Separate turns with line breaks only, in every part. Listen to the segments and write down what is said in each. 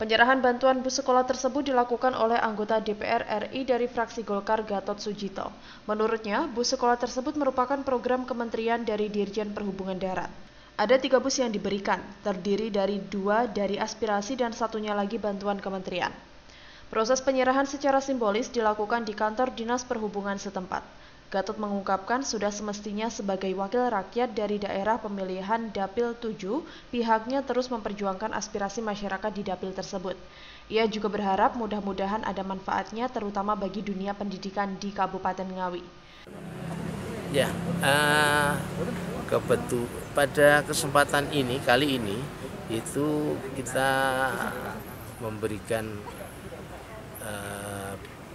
Penyerahan bantuan bus sekolah tersebut dilakukan oleh anggota DPR RI dari fraksi Golkar Gatot Sujito. Menurutnya, bus sekolah tersebut merupakan program kementerian dari Dirjen Perhubungan Darat. Ada tiga bus yang diberikan, terdiri dari dua dari aspirasi dan satunya lagi bantuan kementerian. Proses penyerahan secara simbolis dilakukan di kantor Dinas Perhubungan setempat. Gatot mengungkapkan sudah semestinya sebagai wakil rakyat dari daerah pemilihan Dapil 7, pihaknya terus memperjuangkan aspirasi masyarakat di Dapil tersebut. Ia juga berharap mudah-mudahan ada manfaatnya terutama bagi dunia pendidikan di Kabupaten Ngawi.
Ya, uh, kebetul pada kesempatan ini kali ini itu kita memberikan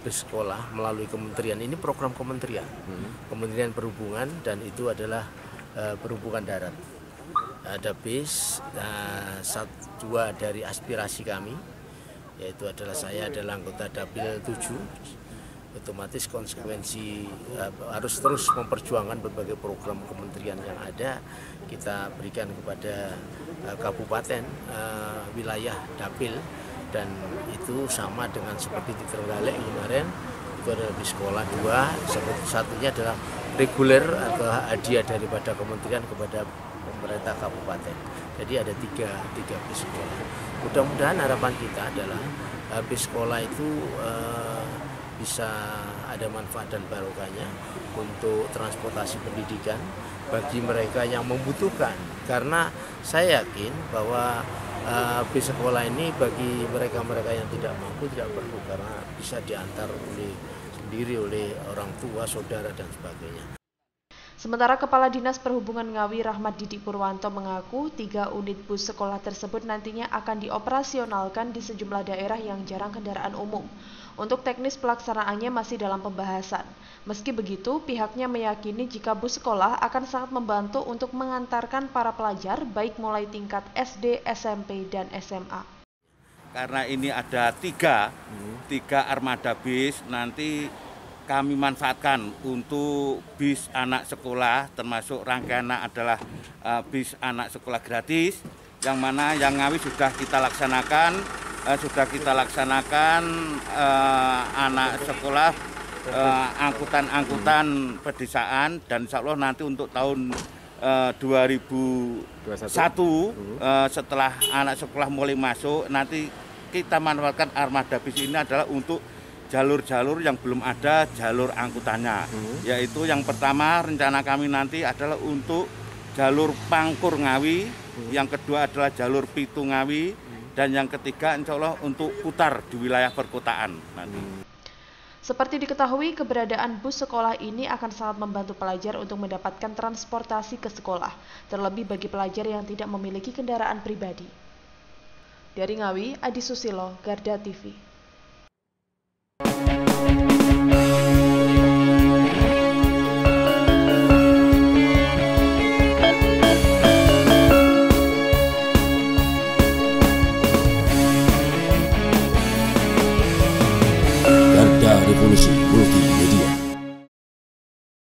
uh, bersekolah melalui kementerian. Ini program kementerian. Hmm. kementerian perhubungan dan itu adalah uh, perhubungan darat. Ada bis uh, satu dua dari aspirasi kami yaitu adalah saya adalah anggota dapil 7 otomatis konsekuensi uh, harus terus memperjuangkan berbagai program kementerian yang ada. Kita berikan kepada uh, kabupaten uh, wilayah dapil dan itu sama dengan seperti di Trenggalek kemarin itu adalah di sekolah dua. Satunya adalah reguler atau hadiah daripada kementerian kepada pemerintah kabupaten. Jadi ada tiga tiga bis sekolah. Mudah-mudahan harapan kita adalah uh, bis sekolah itu uh, bisa ada manfaat dan barokahnya untuk transportasi pendidikan bagi mereka yang membutuhkan. Karena saya yakin bahwa uh, sekolah ini bagi mereka-mereka yang tidak mampu tidak perlu karena bisa diantar oleh sendiri oleh orang tua, saudara dan sebagainya.
Sementara Kepala Dinas Perhubungan Ngawi Rahmat Didik Purwanto mengaku tiga unit bus sekolah tersebut nantinya akan dioperasionalkan di sejumlah daerah yang jarang kendaraan umum. Untuk teknis pelaksanaannya masih dalam pembahasan. Meski begitu, pihaknya meyakini jika bus sekolah akan sangat membantu untuk mengantarkan para pelajar baik mulai tingkat SD, SMP, dan SMA.
Karena ini ada tiga, tiga armada bis, nanti kami manfaatkan untuk bis anak sekolah termasuk rangkaian adalah uh, bis anak sekolah gratis yang mana yang Ngawi sudah kita laksanakan uh, sudah kita laksanakan uh, anak sekolah angkutan-angkutan pedesaan dan insya Allah nanti untuk tahun uh, 2021 uh, setelah anak sekolah mulai masuk nanti kita manfaatkan armada bis ini adalah untuk jalur-jalur yang belum ada jalur angkutannya. Hmm. Yaitu yang pertama rencana kami nanti adalah untuk jalur Pangkur Ngawi, hmm. yang kedua adalah jalur Pitu Ngawi, hmm. dan yang ketiga insya Allah untuk putar di wilayah perkotaan nanti. Hmm.
Seperti diketahui, keberadaan bus sekolah ini akan sangat membantu pelajar untuk mendapatkan transportasi ke sekolah, terlebih bagi pelajar yang tidak memiliki kendaraan pribadi. Dari Ngawi, Adi Susilo, Garda TV. Garda Revolusi Multimedia